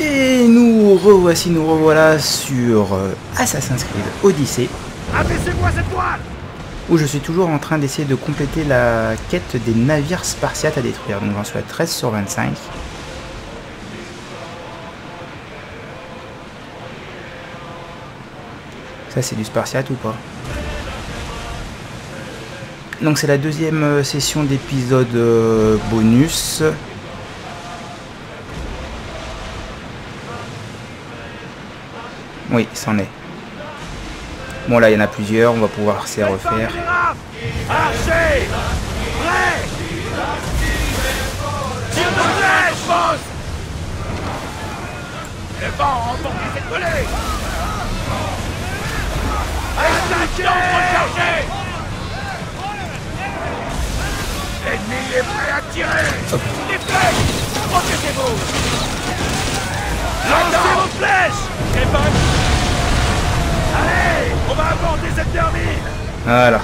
Et nous revoici, nous revoilà sur euh, Assassin's Creed Odyssey. Abaissez-moi cette toile Où je suis toujours en train d'essayer de compléter la quête des navires spartiates à détruire. Donc j'en suis à 13 sur 25. Ça c'est du spartiate ou pas? Donc c'est la deuxième euh, session d'épisode euh, bonus. Oui, c'en est. Bon là il y en a plusieurs, on va pouvoir s'y refaire. Archer Prêt Tire de flèche, boss Le vent a emporté cette volée Attaquez recharger L'ennemi est prêt à tirer Les flèches Protégez-vous Lancez vos flèches Allez On va aborder cette termine Voilà.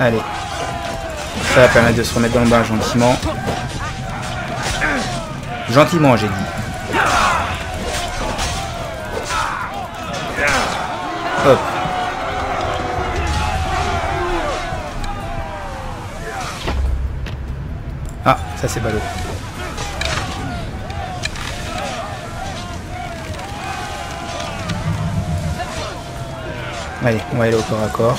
Allez. Ça va permettre de se remettre dans le bain gentiment. Gentiment, j'ai dit. Hop. Ça c'est ballot. Allez, on va aller au corps à corps.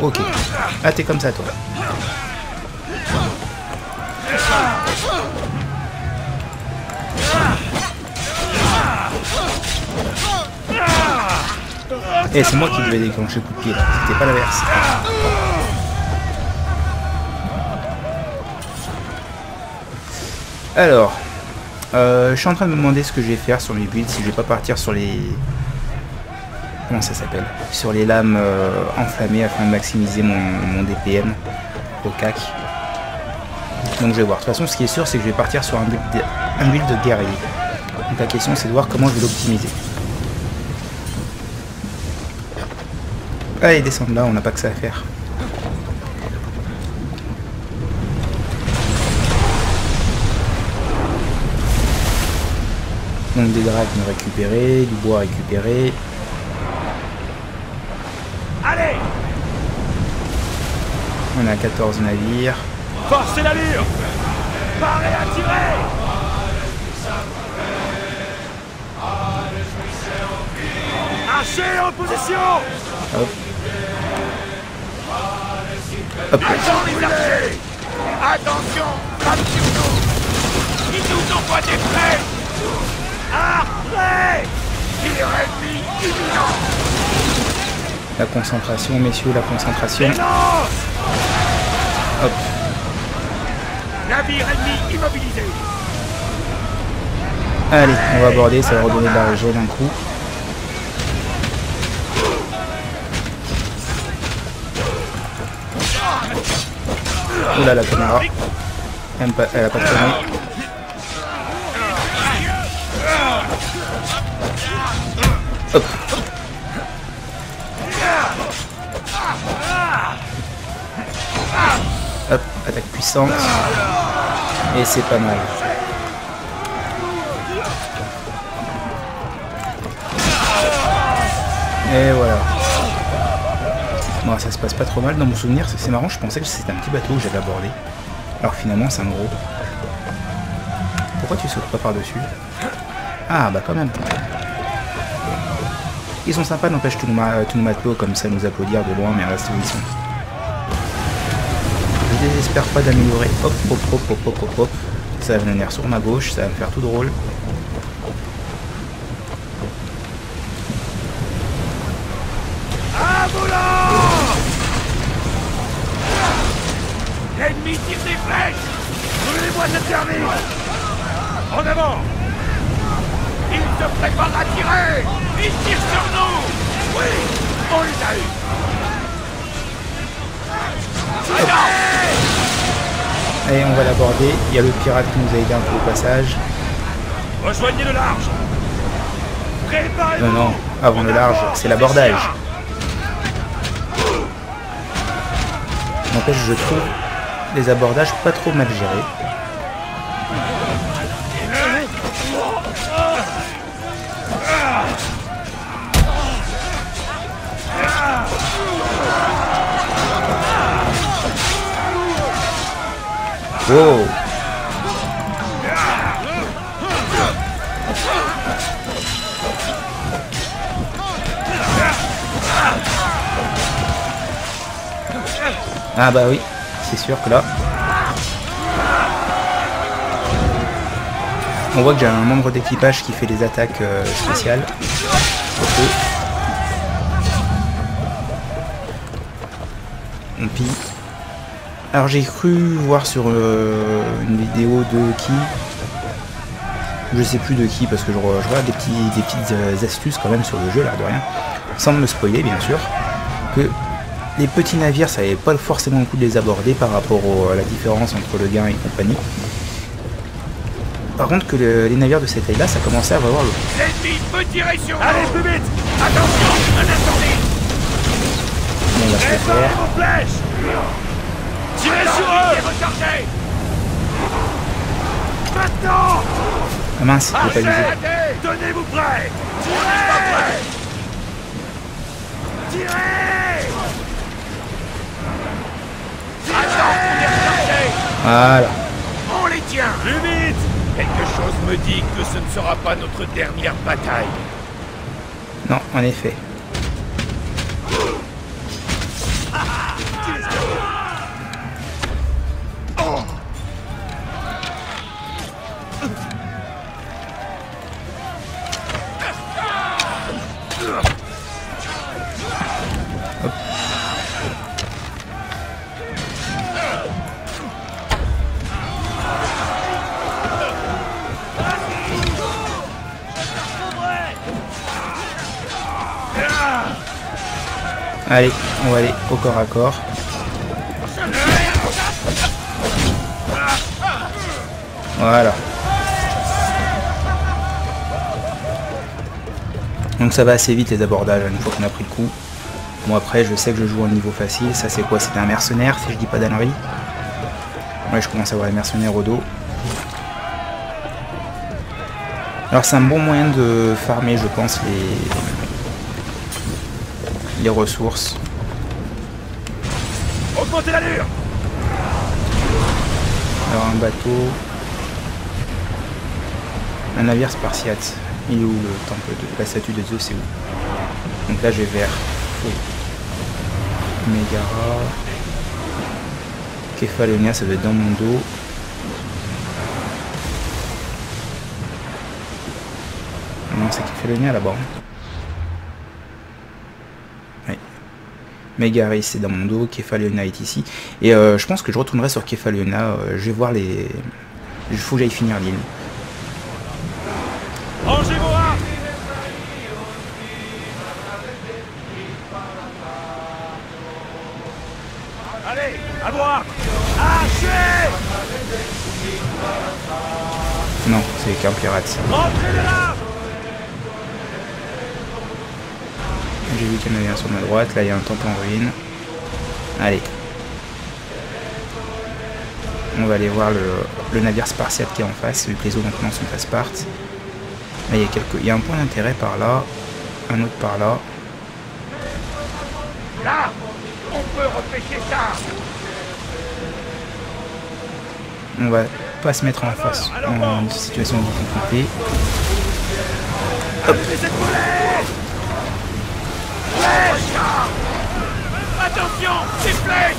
Ok. Ah, t'es comme ça, toi. Eh, c'est moi qui devais déclencher le coup de pied, là. C'était pas l'inverse. Alors, euh, je suis en train de me demander ce que je vais faire sur mes builds, si je vais pas partir sur les... Comment ça s'appelle Sur les lames euh, enflammées afin de maximiser mon, DPM au CAC. Donc je vais voir. De toute façon, ce qui est sûr, c'est que je vais partir sur un build de, un build de guerrier. Donc la question, c'est de voir comment je vais l'optimiser. Allez, descendre là, on n'a pas que ça à faire. Donc des dracs à récupérer, du bois à récupérer. Allez On a 14 navires. Forcez l'allure Parez à tirer Archer en position Hop. Hop. Agent brûlé Attention Frappe sur nous Ils nous envoient des flèches La concentration, messieurs, la concentration. Hop. Navire ennemi immobilisé Allez, on va aborder, ça va redonner de la région d'un coup. Oula la caméra. Elle, pas- elle a pas tourné. Et c'est pas mal. Et voilà. Bon, ça se passe pas trop mal dans mon souvenir. C'est marrant, je pensais que c'était un petit bateau que j'avais abordé. Alors finalement, c'est un gros. Pourquoi tu sautes pas par-dessus? Ah, bah quand même. Ils sont sympas, n'empêche tous nos, ma- tous nos matelots comme ça nous applaudir de loin, mais restent où ils sont. Je désespère pas d'améliorer. Hop, hop, hop, hop, hop, hop, hop. Ça va venir sur ma gauche, ça va me faire tout drôle. L'ennemi tire des flèches! Brûlez-moi cette termine En avant! Il se prépare à tirer! Il tire sur nous! Oui! On les a eu Allez on va l'aborder. Il y a le pirate qui nous a aidé un peu au passage. Rejoignez le large Non, non, avant le large, c'est l'abordage. N'empêche, je trouve les abordages pas trop mal gérés. Ah bah oui, c'est sûr que là... On voit que j'ai un membre d'équipage qui fait des attaques euh, spéciales. Alors j'ai cru voir sur euh, une vidéo de qui? Je sais plus de qui parce que je, vois des, petits, des petites euh, astuces quand même sur le jeu là de rien. Sans me spoiler bien sûr que les petits navires, ça n'avait pas forcément le coup de les aborder par rapport à la différence entre le gain et compagnie. Par contre, que les navires de cette taille-là, ça commençait à avoir le... L'ennemi peut tirer sur Allez, plus vite. Attention, un incendie. Bon, faire. Tirez sur eux. Maintenant. Ah mince, je pas visé. Tenez-vous prêts. Tirez. Tirez. Voilà. On les tient. Plus vite Quelque chose me dit que ce ne sera pas notre dernière bataille. Non, en effet. Allez, on va aller au corps à corps. Voilà. Donc ça va assez vite les abordages une fois qu'on a pris le coup. Bon après je sais que je joue au niveau facile, ça c'est quoi? C'était un mercenaire si je dis pas d'annerie. Ouais je commence à voir les mercenaires au dos. Alors c'est un bon moyen de farmer je pense les, les ressources. Augmentez l'allure Alors un bateau. Un navire spartiate. Il est où le temple de la statue de Zeus c'est où? Donc là je vais vers Megara. Kefalonia ça doit être dans mon dos. Non c'est Kefalonia là-bas. Megaris c'est dans mon dos, Kefaliona est ici. Et euh, je pense que je retournerai sur Kefaliona, euh, je vais voir les... Il faut que j'aille finir l'île. Allez, à droite Hachez Non, c'est qu'un pirate. Rentrez là Qu'il y en avait un sur ma droite. Là, il y a un temple en ruine. Allez. On va aller voir le, navire spartiate qui est en face, vu que les eaux maintenant sont à Sparte. Là, il y a, quelques, il y a un point d'intérêt par là, un autre par là. Là On peut repêcher ça On va pas se mettre en face en situation de difficulté. Attention C'est flèches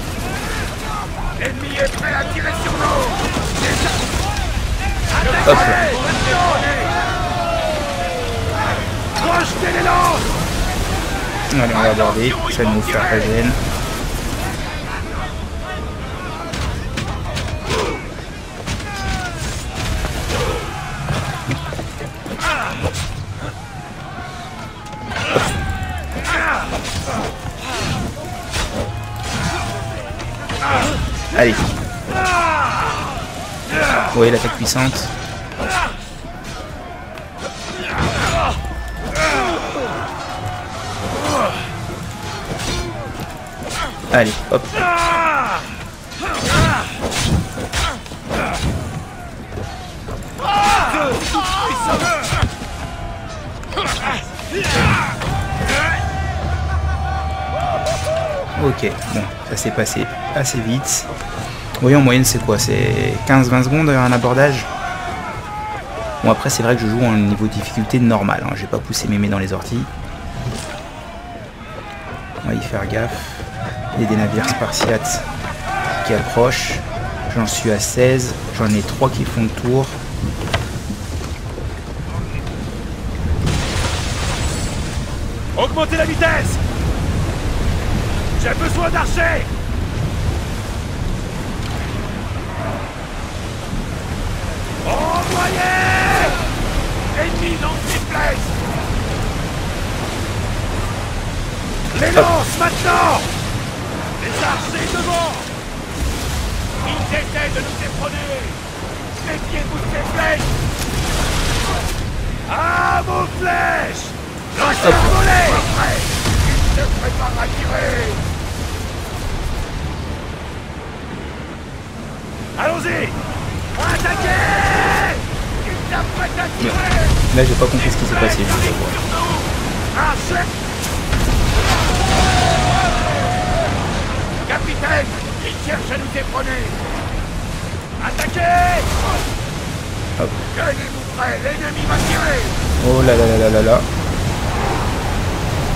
L'ennemi est prêt à tirer sur nous Hop lances Allez, on va aborder, ça nous faire pas gêne. Allez. Ouais, l'attaque puissante. Allez, hop. Ok, bon, ça s'est passé assez vite. Oui, en moyenne, c'est quoi? C'est 15-20 secondes un abordage? Bon, après, c'est vrai que je joue en niveau de difficulté normal. Hein. J'ai pas poussé mains dans les orties. On va y faire gaffe. Il y a des navires spartiates qui approchent. J'en suis à 16. J'en ai 3 qui font le tour. Augmentez la vitesse J'ai besoin d'archers Envoyez Ennemi dans ses flèches Les lance maintenant. Les archers devant. Ils essaient de nous éprôner Méfiez-vous de ces flèches. Ah, vos flèches. Lâchez le volet. Il se prépare à tirer. Allons-y. Attaquez Il s'apprête à tirer Là, j'ai pas compris ce qui s'est passé. Capitaine Il cherche à nous éprôner Attaquez Hop. Tenez-vous prêts, l'ennemi va tirer Oh là là là là là là.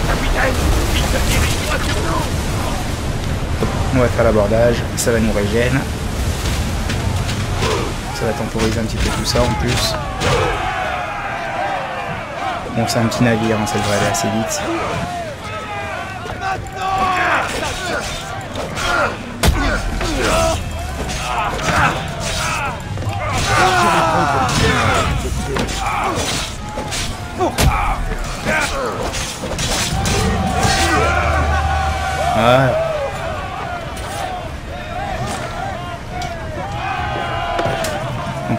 Capitaine Il se dirige droit sur nous Hop, On va faire l'abordage. Ça va nous régène. Ça va temporiser un petit peu tout ça en plus. Bon, c'est un petit navire, hein, ça devrait aller assez vite. Voilà.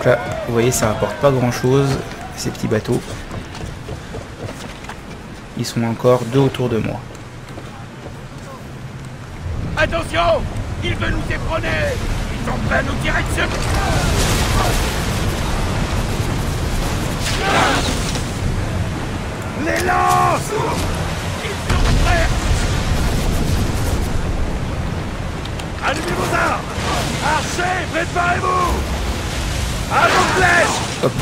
Là, vous voyez, ça rapporte pas grand chose, ces petits bateaux. Ils sont encore deux autour de moi. Attention Il veut nous éprôner Ils sont prêts à nous tirer dessus Les lances. Ils sont prêts. Allumez vos armes. Archers, préparez-vous À vos flèches Hop.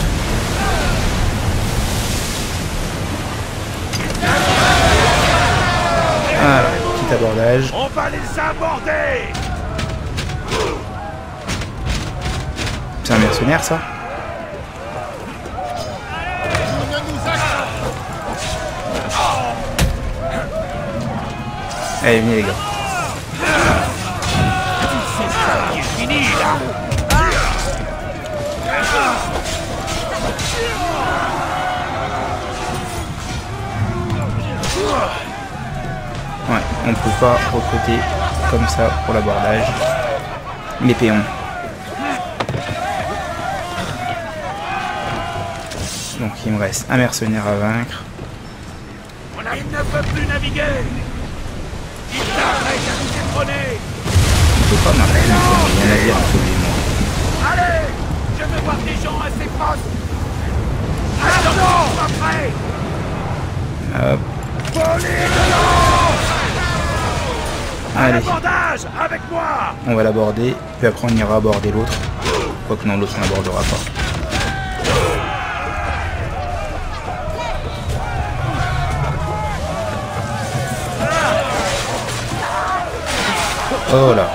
Voilà, petit abordage. On va les aborder C'est un mercenaire ça Allez, venez les gars. C'est fini, là On peut pas recruter comme ça pour l'abordage. Les péons. Donc il me reste un mercenaire à vaincre. Il ne peut plus naviguer Il s'arrête à nous éprôner On peut pas fois, il y a un navire absolument. Allez Je veux voir des gens assez proches prêt Hop, Voler de allez, on va l'aborder, puis après on ira aborder l'autre. Quoique non, l'autre on l'abordera pas. Oh là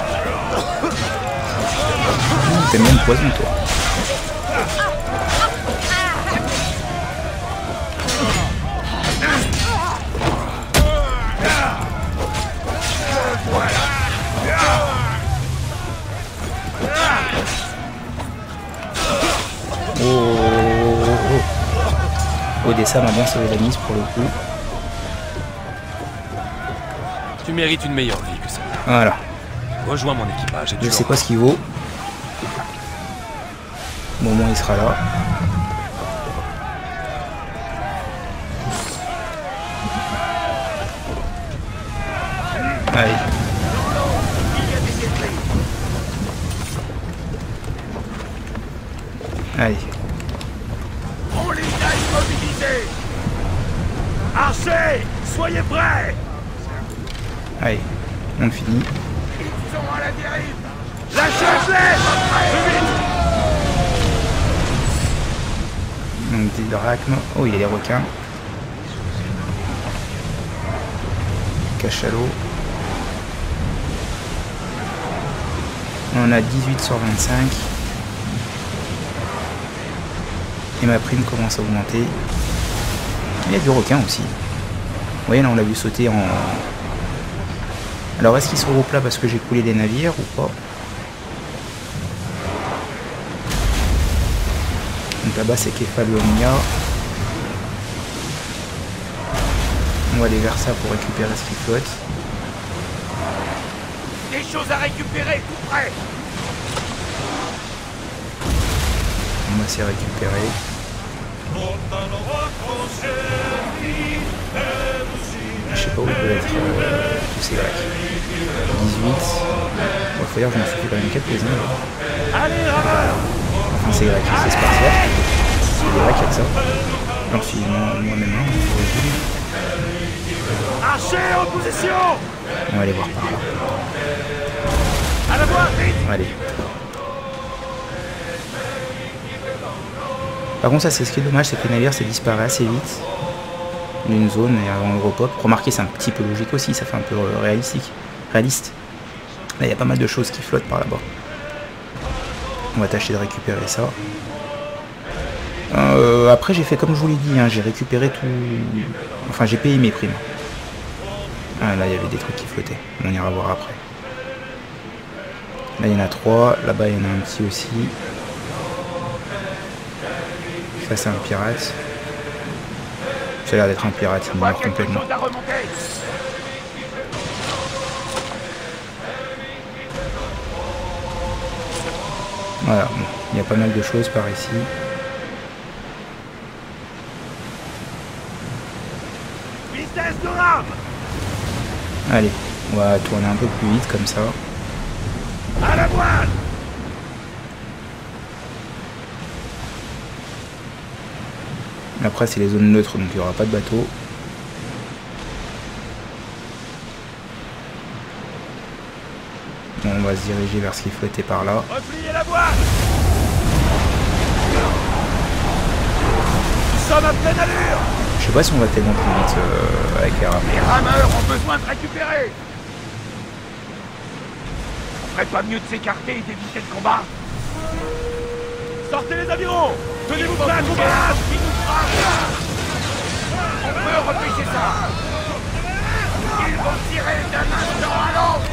bien le poison toi ça m'a bien sauvé la mise pour le coup. Tu mérites une meilleure vie que ça. Voilà. Rejoins mon équipage. Je sais pas ce qu'il vaut. Bon, au moins il sera là. Allez. Allez. Archer Soyez prêts Allez, on finit. Ils sont à la dérive Lâchez-les des drachmes. Oh, il y a des requins. Cachalot. On a 18 sur 25. Et ma prime commence à augmenter. Il y a du requin aussi. Vous voyez, là, on l'a vu sauter en... Alors, est-ce qu'il se regroupe là parce que j'ai coulé des navires ou pas? Donc là-bas, c'est Kefalonia. On va aller vers ça pour récupérer ce qui flotte. Des choses à récupérer tout près On va s'y récupérer. Je sais pas où peut être euh, tous ces grecs. 18. Bon, faut dire que je m'en suis fait quand même quelques-uns. Allez, Enfin, c'est grec, c'est spartiate. C'est des grecs avec ça. J'en suis moi- moi-même un. Archer en position On va aller voir par là. À la Allez. Par contre, ça, c'est ce qui est dommage, c'est que les navires, ça disparaît assez vite d'une zone et avant le repop. Remarquez, c'est un petit peu logique aussi, ça fait un peu euh, réalistique, réaliste. Là, il y a pas mal de choses qui flottent par là-bas. On va tâcher de récupérer ça. Euh, après, j'ai fait comme je vous l'ai dit, hein, j'ai récupéré tout... Enfin, j'ai payé mes primes. Ah, là, il y avait des trucs qui flottaient. On ira voir après. Là, il y en a trois. Là-bas, il y en a un petit aussi. Ça, c'est un pirate. Ça a l'air d'être un pirate, meurt quelque complètement. Voilà, il y a pas mal de choses par ici. Allez, on va tourner un peu plus vite comme ça. À la voile Après, c'est les zones neutres, donc il n'y aura pas de bateau. Bon, on va se diriger vers ce qui flottait par là. Repliez la voile Nous sommes à pleine allure Je sais pas si on va tellement plus vite euh, avec les rames. Les rameurs ont besoin de récupérer On ferait pas mieux de s'écarter et d'éviter le combat Sortez les avirons Tenez-vous prêts à combattre On peut repêcher ça. Ils vont tirer d'un instant à l'autre.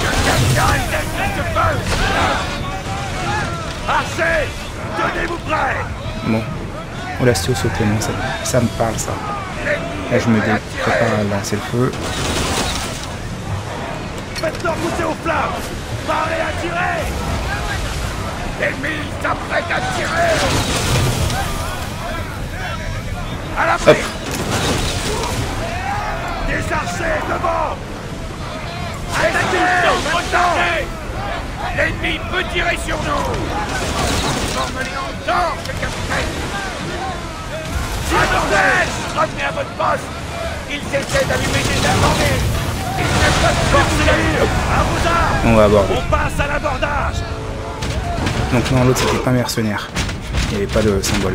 Que quelqu'un éteigne ce feu Archer Tenez-vous prêts. Bon. Oh la sauté, non, ça, ça me parle ça. Là, je me dé- prépare à lancer le feu. Faites-leur pousser aux flammes Parez à tirer. L'ennemi s'apprête à tirer À la prise Des archers devant. Attaquez. L'ennemi peut tirer sur nous. Forme-les en torche, capitaine. Attendez Revenez à votre poste. Ils essaient d'allumer des informés Ils ne peuvent pas forcer À vos armes. On va aborder. On passe à l'abordage. Donc non, l'autre c'était pas mercenaire. Il n'y avait pas le symbole.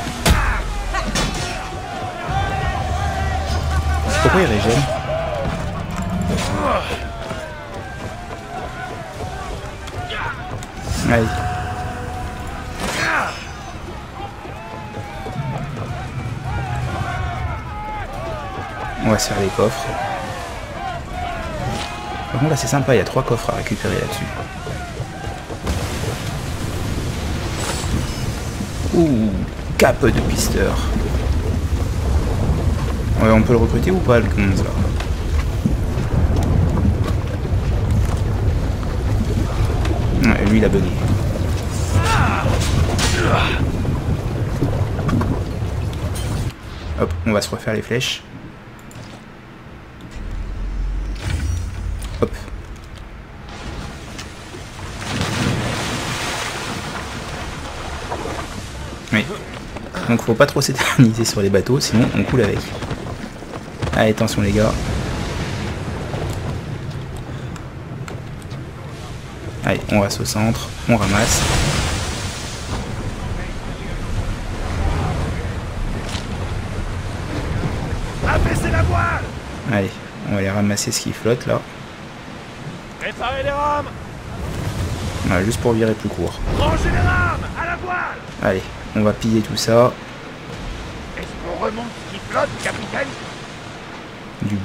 Pourquoi il régène Allez. On va faire les coffres. Par contre là c'est sympa, il y a trois coffres à récupérer là-dessus. Ouh, cape de pisteur. Ouais, on peut le recruter ou pas le 15 là Ouais, lui il a bugué. Hop, on va se refaire les flèches. Hop. Oui. Donc faut pas trop s'éterniser sur les bateaux, sinon on coule avec. Allez, attention les gars. Allez, on reste au centre, on ramasse. La voile Allez, on va aller ramasser ce qui flotte là. Préparez les rames Voilà, juste pour virer plus court. Rangez les rames À la voile Allez, on va piller tout ça. Est-ce qu'on remonte ce qui flotte, capitaine Du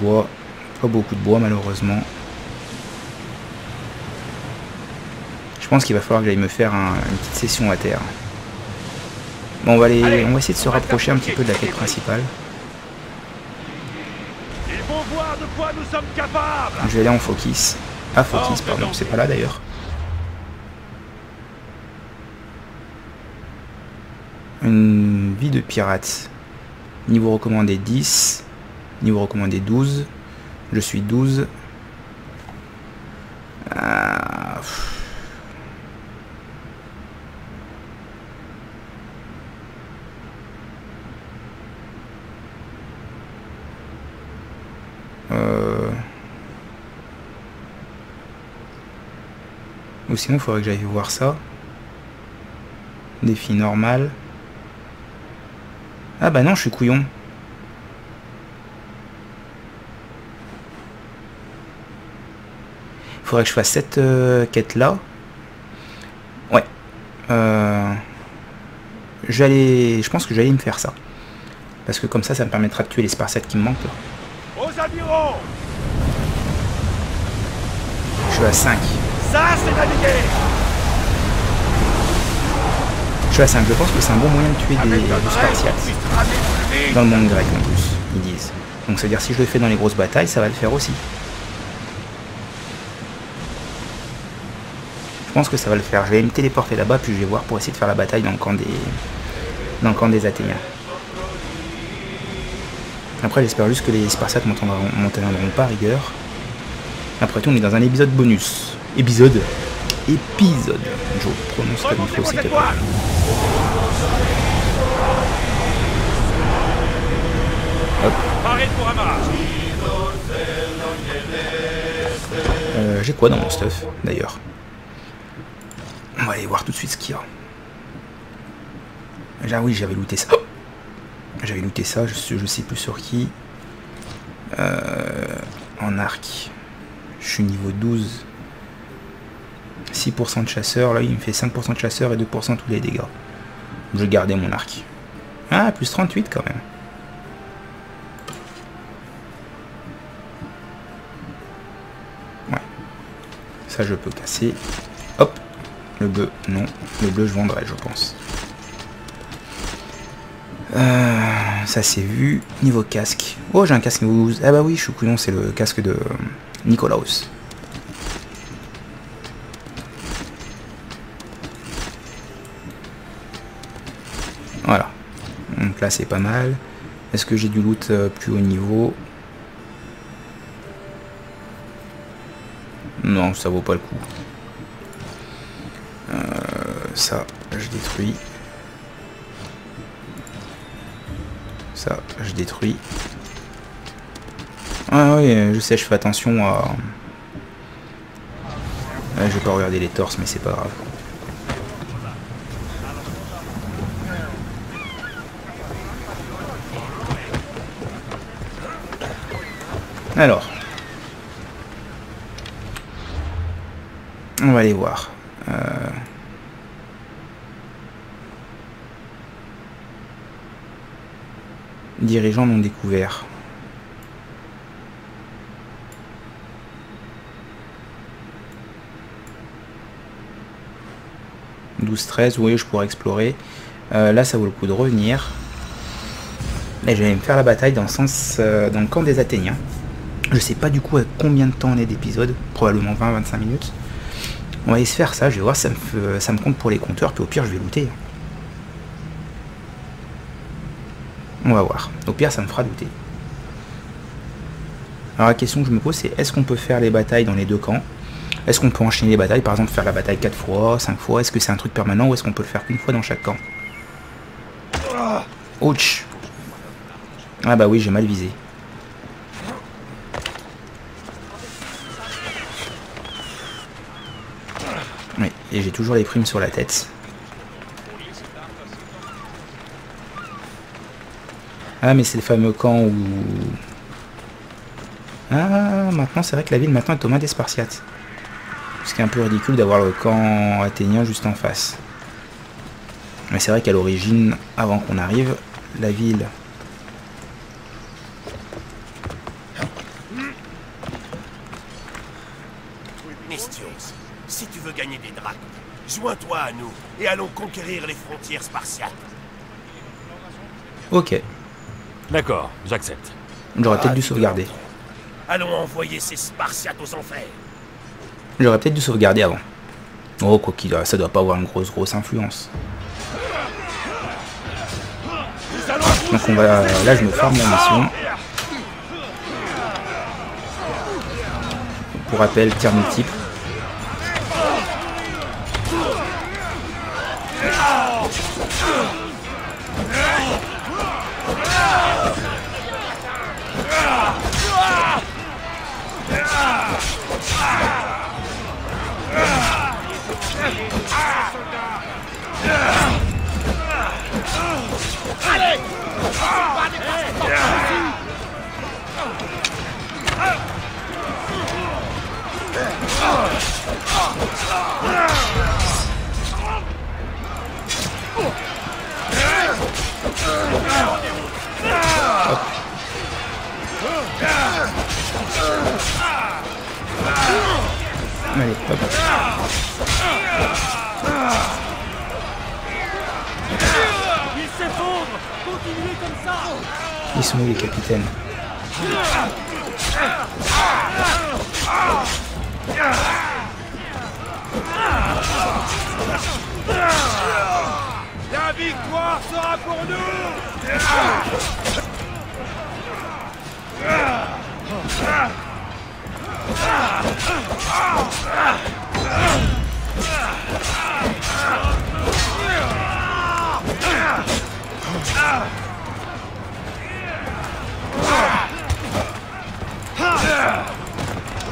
bois. Pas beaucoup de bois malheureusement. Je pense qu'il va falloir que j'aille me faire un- une petite session à terre. Bon, on va, aller, on va essayer de se rapprocher un petit peu de la quête principale. Je vais aller en Focus. Ah, Focus, Oh, pardon, pardon. c'est pas là d'ailleurs. Une vie de pirate. Niveau recommandé 10. Niveau recommandé 12. Je suis 12. Ah. Euh... Ou sinon, il faudrait que j'aille voir ça. Défi normal. Ah bah non, je suis couillon. Faudrait que je fasse cette euh, quête-là. Ouais. Euh, je vais aller... Je pense que j'allais me faire ça. Parce que comme ça, ça me permettra de tuer les spartiates qui me manquent. là. Aux avirons Je suis à 5. Ça, c'est naviguer Je suis à 5. Je pense que c'est un bon moyen de tuer des, des spartiates. Dans le monde grec en plus, ils disent. Donc c'est-à-dire si je le fais dans les grosses batailles, ça va le faire aussi. Pense que ça va le faire. Je vais me téléporter là-bas, puis je vais voir pour essayer de faire la bataille dans le camp des, dans le camp des Athéniens. Après, j'espère juste que les Spartiates m'entendront m'entendront pas rigueur. Après tout, on est dans un épisode bonus. Épisode. Épisode. Je prononce comme il faut, Euh, J'ai quoi dans mon stuff d'ailleurs? Va aller voir tout de suite ce qu'il y a. Ah oui, j'avais looté ça. J'avais looté ça, je, je sais plus sur qui. Euh, en arc. Je suis niveau 12. 6% de chasseur, là il me fait 5% de chasseur et 2% tous les dégâts. Je garder mon arc. Ah, plus 38 quand même. Ouais. Ça je peux casser. Hop. Le bleu, non. Le bleu je vendrai je pense. Euh, ça c'est vu. Niveau casque. Oh j'ai un casque niveau 12. Ah bah oui je suis couillon, c'est le casque de Nikolaos. Voilà. Donc là c'est pas mal. Est-ce que j'ai du loot euh, plus haut niveau? Non, ça vaut pas le coup. Ça, je détruis. Ça, je détruis. Ah oui, je sais, je fais attention à... je vais pas regarder les torses, mais c'est pas grave. Alors. On va aller voir. Dirigeants non découverts. 12-13, oui, je pourrais explorer. Euh, là, ça vaut le coup de revenir. Et je vais me faire la bataille dans le sens euh, dans le camp des Athéniens. Je sais pas du coup à combien de temps on est d'épisode, probablement 20-25 minutes. On va aller se faire ça, je vais voir ça ça me compte pour les compteurs, puis au pire je vais looter. On va voir. Au pire ça me fera looter. Alors la question que je me pose c'est est-ce qu'on peut faire les batailles dans les deux camps? Est-ce qu'on peut enchaîner les batailles, par exemple faire la bataille 4 fois, 5 fois? Est-ce que c'est un truc permanent ou est-ce qu'on peut le faire qu'une fois dans chaque camp? Ouch Ah bah oui j'ai mal visé. Oui, et j'ai toujours les primes sur la tête. Ah, mais c'est le fameux camp où... Ah, maintenant, c'est vrai que la ville maintenant est aux mains des Spartiates. Ce qui est un peu ridicule d'avoir le camp athénien juste en face. Mais c'est vrai qu'à l'origine, avant qu'on arrive, la ville si tu veux gagner des drachmes, joins-toi à nous et allons conquérir les frontières spartiates. Ok. D'accord, j'accepte. J'aurais peut-être dû sauvegarder. Allons envoyer ces spartiates aux enfers. J'aurais peut-être dû sauvegarder avant. Oh, quoi qu'il a, ça doit pas avoir une grosse grosse influence. Donc on va... Là, je me forme la mission. Pour rappel, tir multiple. Sont où les capitaines La victoire sera pour nous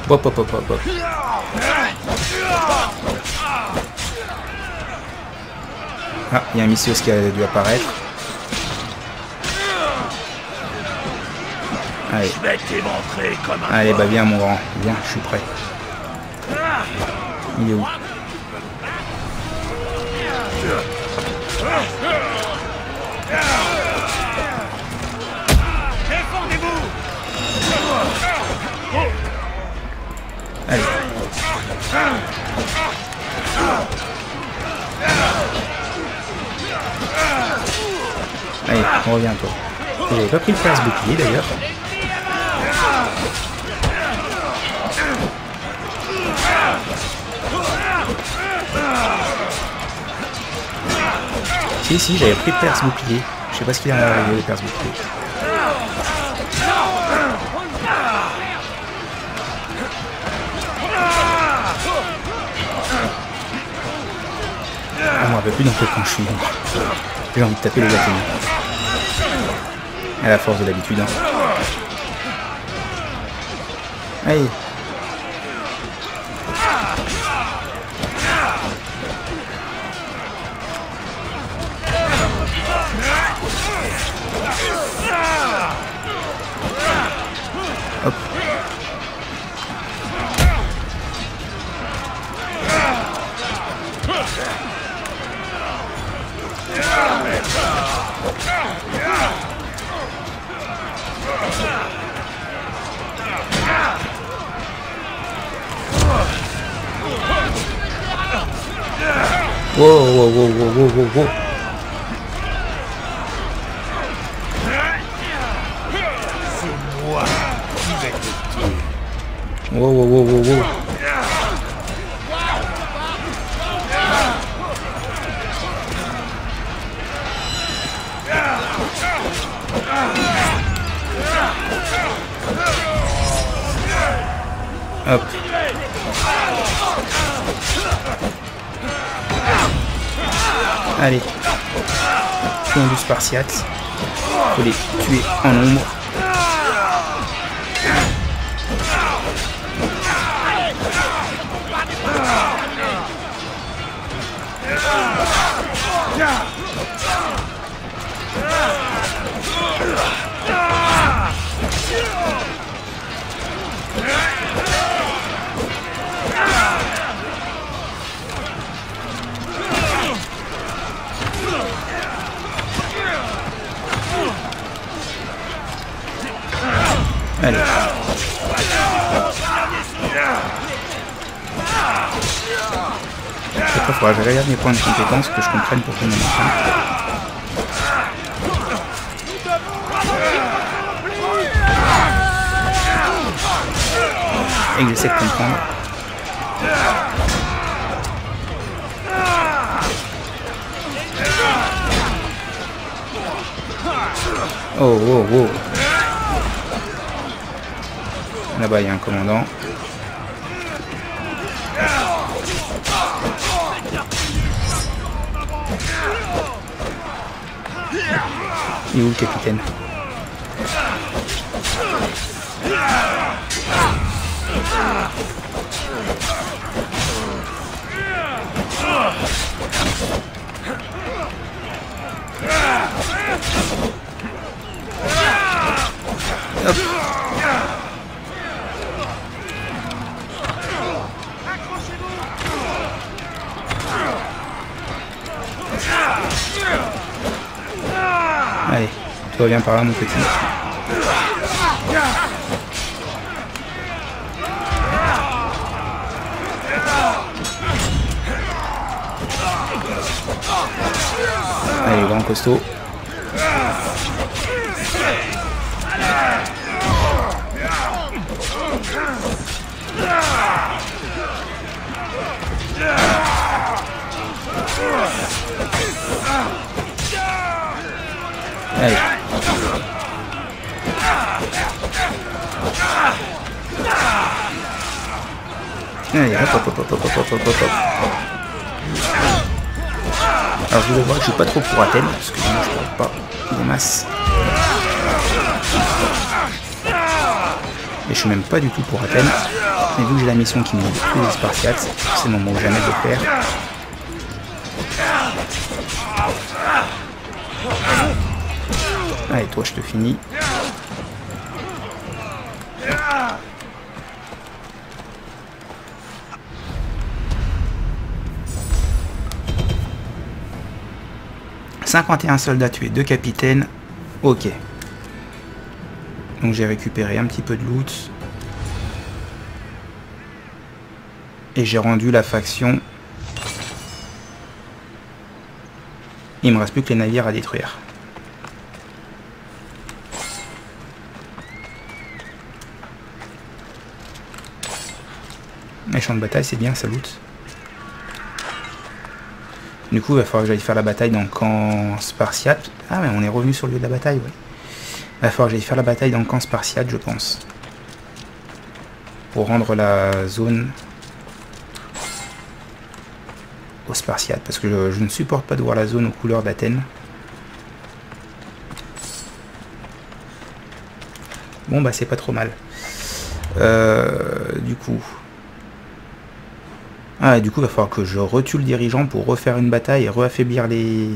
Hop, hop, hop, hop, hop. Ah, il y a un Missios qui a dû apparaître. Allez. Allez, bah viens mon grand. Viens, je suis prêt. Il est où? Allez, reviens toi. J'avais pas pris le place bouclier d'ailleurs. Si, si, j'avais pris perce bouclier. Je sais pas ce qu'il a arrivé, le perce bouclier. Ah, je me rappelle plus dans quel camp je suis. J'ai envie de taper les Athéniens. À la force de l'habitude. Hein. on Regarde mes points de compétence, que je comprenne pourquoi mon machin. Et que j'essaie de comprendre. Oh, oh, oh. Là-bas, il y a un commandant. Est où le capitaine Hop. Tu reviens par là mon petit. Allez, grand costaud. Allez. Hey, hop, hop, hop, hop, hop, hop, hop, Alors, vous allez voir que je joue pas trop pour Athènes, parce que moi, je parle pas de masse. Et je suis même pas du tout pour Athènes. Mais vu que j'ai la mission qui me tous les Spartiates, c'est le moment où jamais de le faire. Allez, toi, je te finis. 51 soldats tués, 2 capitaines. Ok. Donc j'ai récupéré un petit peu de loot. Et j'ai rendu la faction. Il me reste plus que les navires à détruire. Les champs de bataille, c'est bien, ça loot. Du coup, il va falloir que j'aille faire la bataille dans le camp spartiate. Ah, mais on est revenu sur le lieu de la bataille, ouais. Il va falloir que j'aille faire la bataille dans le camp spartiate, je pense. Pour rendre la zone aux spartiates. Parce que je, je ne supporte pas de voir la zone aux couleurs d'Athènes. Bon, bah, c'est pas trop mal. Euh, du coup... Ah, du coup, il va falloir que je retue le dirigeant pour refaire une bataille et reaffaiblir les...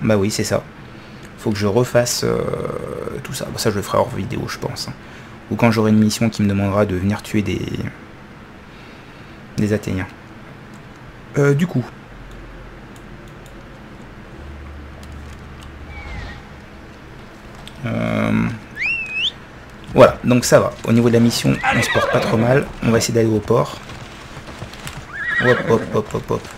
Bah oui, c'est ça. Faut que je refasse euh, tout ça. Bah, ça, je le ferai hors vidéo, je pense. hein. Ou quand j'aurai une mission qui me demandera de venir tuer des... des Athéniens. Euh, du coup... Voilà, donc ça va. Au niveau de la mission, on se porte pas trop mal. On va essayer d'aller au port. Hop, hop, hop, hop, hop.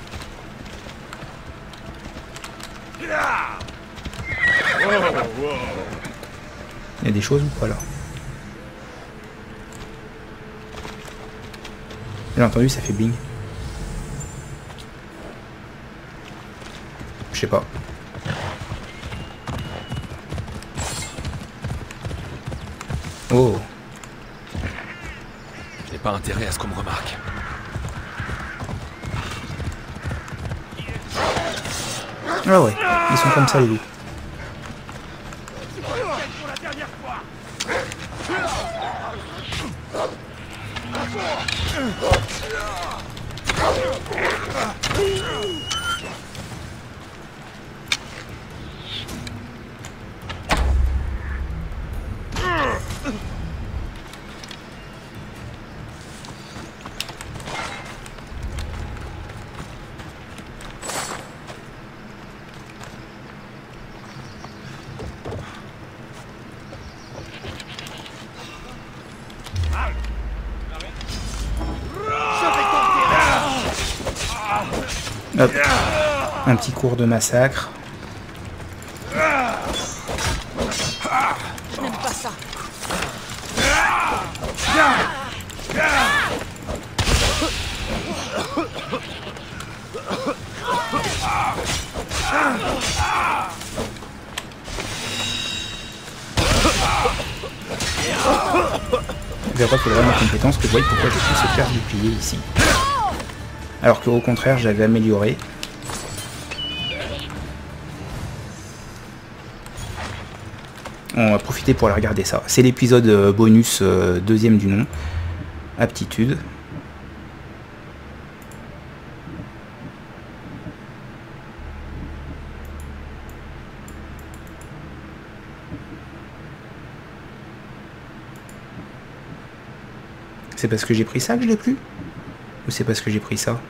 Il y a des choses ou pas là? J'ai entendu, ça fait bing. Je sais pas. Oh, Je n'ai pas intérêt à ce qu'on me remarque. ah ouais, ils sont comme ça les loups. Petit cours de massacre. Je n'aime pas ça. Je vois faudrait ma compétence que je voie pourquoi j'ai pu se faire duplier ici. Alors qu'au contraire, j'avais amélioré. On profiter pour aller regarder ça. C'est l'épisode euh, bonus euh, deuxième du nom. Aptitude. C'est parce que j'ai pris ça que je l'ai plus? Ou c'est parce que j'ai pris ça?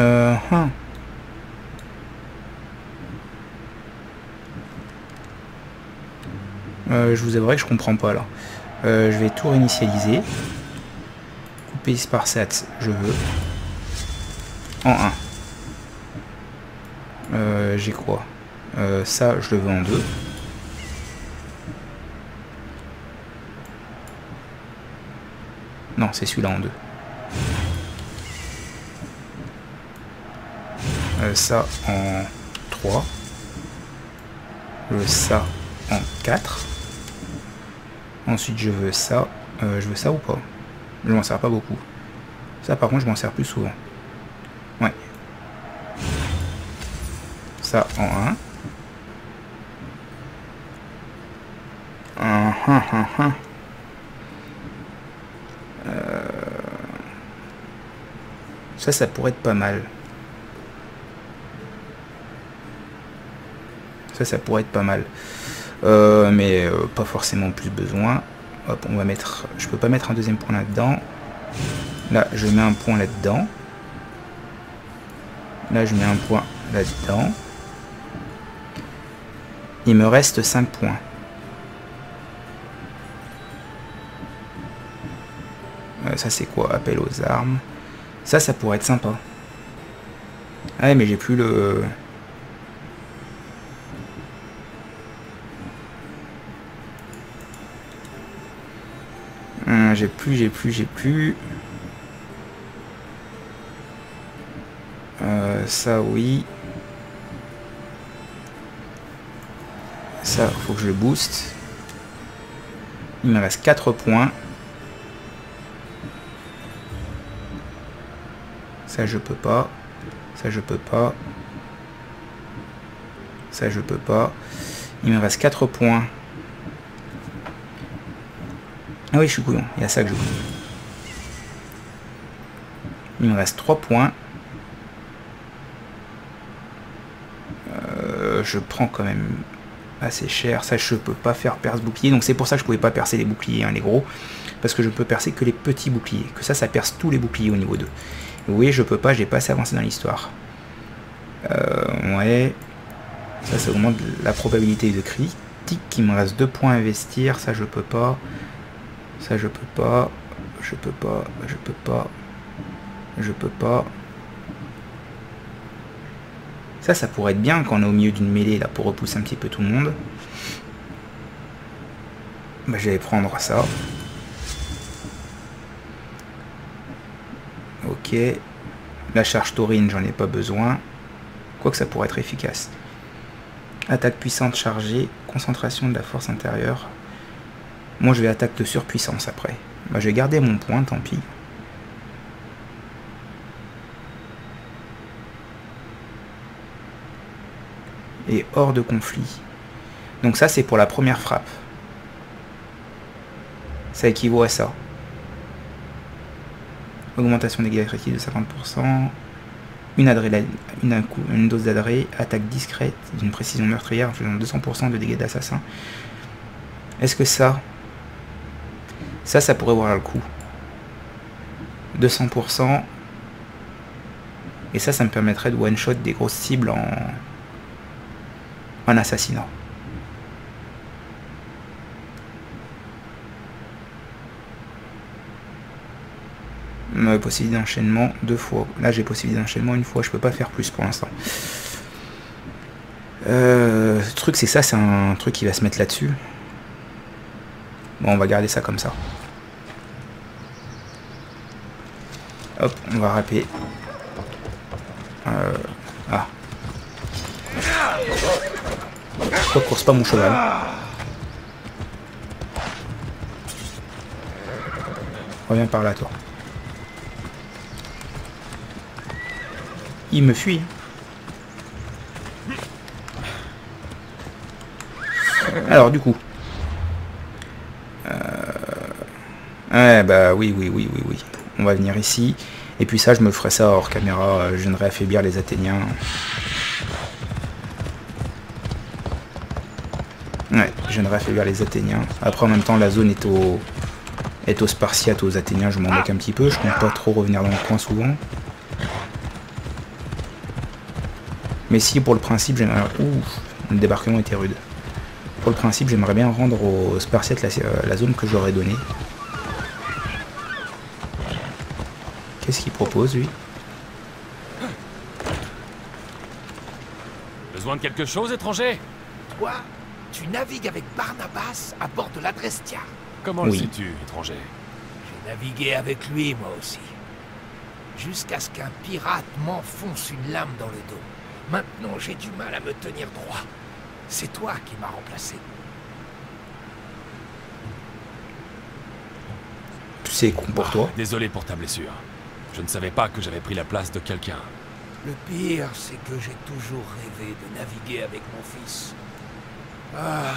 Euh, hein. Euh, je vous avouerai que je comprends pas là. Euh, je vais tout réinitialiser. Couper Sparsat, je veux. En 1. Euh, J'ai quoi? Euh, Ça, je le veux en 2. Non, c'est celui-là en 2. Ça en 3. Le ça en 4. Ensuite, je veux ça. Euh, je veux ça ou pas? Je m'en sers pas beaucoup. Ça, par contre, je m'en sers plus souvent. Ouais. Ça en 1. Ah, ah, ah, ah. Euh, Ça, ça pourrait être pas mal. Ça, pourrait être pas mal. Euh, mais euh, pas forcément plus besoin. Hop, on va mettre... Je peux pas mettre un deuxième point là-dedans. Là, je mets un point là-dedans. Là, je mets un point là-dedans. Il me reste 5 points. Euh, ça, c'est quoi? Appel aux armes. Ça, ça pourrait être sympa. Ah mais j'ai plus le... Hum, j'ai plus, j'ai plus, j'ai plus. Euh, ça, oui. Ça, faut que je le booste. Il me reste 4 points. Ça, je peux pas. Ça, je peux pas. Ça, je peux pas. Il me reste 4 points. Ah oui, je suis couillon. Il y a ça que je joue. Il me reste 3 points. Euh, je prends quand même assez cher. Ça, je peux pas faire percer bouclier. Donc c'est pour ça que je pouvais pas percer les boucliers, hein, les gros. Parce que je peux percer que les petits boucliers. Que ça, ça perce tous les boucliers au niveau 2. Oui, je peux pas, j'ai pas assez avancé dans l'histoire. Euh, ouais. Ça, ça augmente la probabilité de critique. Il me reste 2 points à investir. Ça, je peux pas. Ça, je peux pas. Je peux pas. Je peux pas. Je peux pas. Ça, ça pourrait être bien quand on est au milieu d'une mêlée, là, pour repousser un petit peu tout le monde. Bah, je vais prendre ça. Ok. La charge taurine, j'en ai pas besoin. Quoique ça pourrait être efficace. Attaque puissante chargée, concentration de la force intérieure. Moi, je vais attaque de surpuissance après. Bah, je vais garder mon point, tant pis. Et hors de conflit. Donc ça, c'est pour la première frappe. Ça équivaut à ça. Augmentation des dégâts de 50%. Une, une, une dose d'adré, attaque discrète d'une précision meurtrière en faisant 200% de dégâts d'assassin. Est-ce que ça, ça, ça pourrait voir le coup 200%. Et ça, ça me permettrait de one-shot des grosses cibles en, en assassinat. possibilité d'enchaînement deux fois. Là j'ai possibilité d'enchaînement une fois, je peux pas faire plus pour l'instant. Euh, ce truc c'est ça, c'est un truc qui va se mettre là-dessus. Bon on va garder ça comme ça. Hop, on va rapper. Euh, ah. Pourquoi course pas mon cheval Reviens par là toi. Il me fuit. Alors du coup. Ouais bah oui oui oui oui oui. On va venir ici. Et puis ça je me ferai ça hors caméra. Je viendrai affaiblir les Athéniens. Ouais, je viendrai affaiblir les Athéniens. Après en même temps la zone est au. est aux Spartiates, aux Athéniens, je m'en moque un petit peu. Je compte pas trop revenir dans le coin souvent. Mais si pour le principe j'aimerais... Ouh, le débarquement était rude. Pour le principe j'aimerais bien rendre aux Spartiates la, la zone que j'aurais donnée. Qu'est-ce qu'il propose lui Besoin de quelque chose étranger? Toi, tu navigues avec Barnabas à bord de l'Adrestia. Comment le sais-tu, étranger? J'ai navigué avec lui moi aussi. Jusqu'à ce qu'un pirate m'enfonce une lame dans le dos. Maintenant, j'ai du mal à me tenir droit. C'est toi qui m'as remplacé. C'est con pour toi. Ah, désolé pour ta blessure. Je ne savais pas que j'avais pris la place de quelqu'un. Le pire, c'est que j'ai toujours rêvé de naviguer avec mon fils. Ah.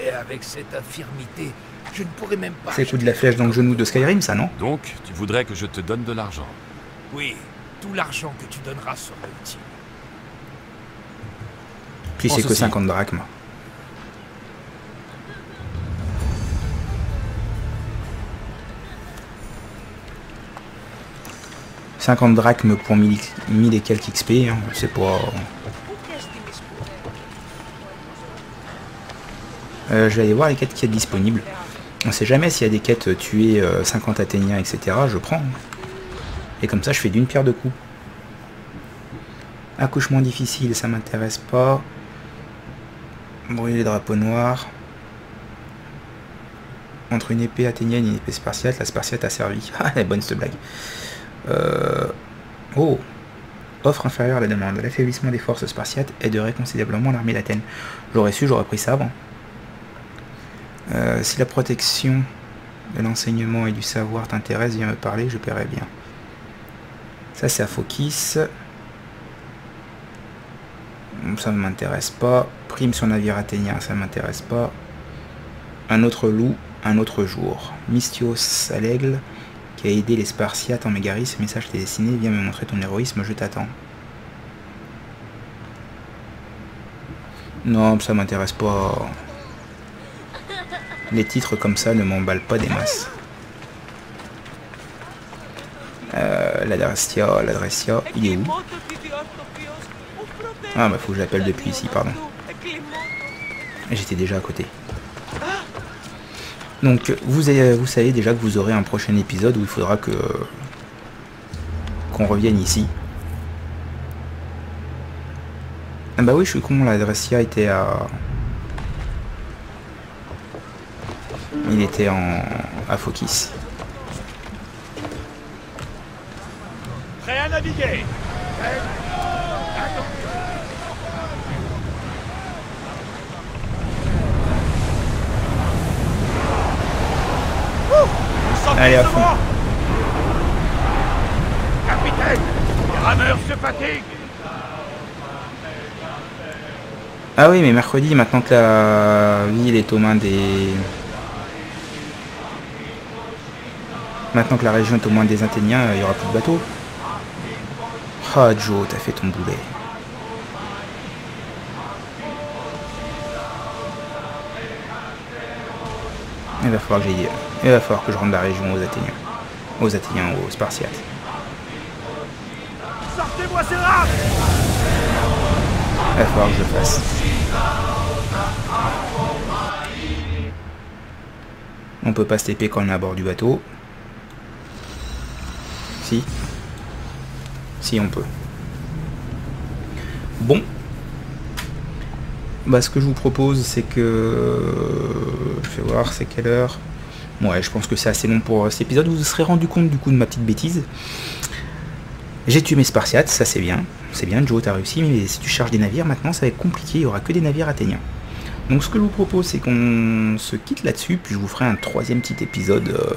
Et avec cette infirmité, je ne pourrais même pas... C'est coup de la flèche dans le genou de Skyrim, ça, non? Donc, tu voudrais que je te donne de l'argent? Oui, tout l'argent que tu donneras sera utile. Puis c'est que 50 drachmes. « 50 drachmes pour 1000, et quelques XP, hein, c'est pas... Euh, je vais aller voir les quêtes qui sont disponibles. On sait jamais s'il y a des quêtes tuer 50 Athéniens, etc. Je prends. Et comme ça, je fais d'une pierre deux coups. Accouchement difficile, ça m'intéresse pas. Brûler les drapeaux noirs. Entre une épée athénienne et une épée spartiate, la spartiate a servi. Ah, elle est bonne blague. Euh... Oh Offre inférieure à la demande. L'affaiblissement des forces spartiates aiderait considérablement l'armée d'Athènes. J'aurais su, j'aurais pris ça avant. Euh, si la protection de l'enseignement et du savoir t'intéresse, viens me parler, je paierai bien. Ça, c'est à. Ça ne m'intéresse pas. Prime sur navire athénien, ça ne m'intéresse pas. Un autre loup, un autre jour. Mystios à l'aigle, qui a aidé les Spartiates en Mégaris. Ce message t'est destiné. Viens me montrer ton héroïsme, je t'attends. Non, ça m'intéresse pas. Les titres comme ça ne m'emballent pas des masses. Euh, l'Adrestia, il est où? Ah bah faut que je l'appelle depuis ici, pardon. J'étais déjà à côté. Donc vous, avez, vous savez déjà que vous aurez un prochain épisode où il faudra que qu'on revienne ici. Ah bah oui je suis con, l'Adressia était à... Il était en... à Focus. Prêt à naviguer Allez à fond. Capitaine, les se fatiguent. Ah oui, mais mercredi, maintenant que la ville est aux mains des... Maintenant que la région est aux mains des Athéniens, il n'y aura plus de bateaux. Ah Joe, t'as fait ton boulet. Il va falloir que j'aille... Il va falloir que je rende la région aux Athéniens. Aux Athéniens, aux Spartiates. Sortez-moi ces rames Il va falloir que je le fasse. On peut pas se TP quand on est à bord du bateau. Si. Si, on peut. Bon. Bah, ce que je vous propose, c'est que... Je vais voir, c'est quelle heure Ouais, je pense que c'est assez long pour cet épisode. Vous vous serez rendu compte du coup de ma petite bêtise. J'ai tué mes Spartiates, ça c'est bien. C'est bien, Joe, t'as réussi, mais si tu charges des navires, maintenant ça va être compliqué, il n'y aura que des navires athéniens. Donc ce que je vous propose, c'est qu'on se quitte là-dessus, puis je vous ferai un troisième petit épisode euh,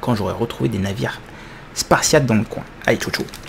quand j'aurai retrouvé des navires spartiates dans le coin. Allez, ciao ciao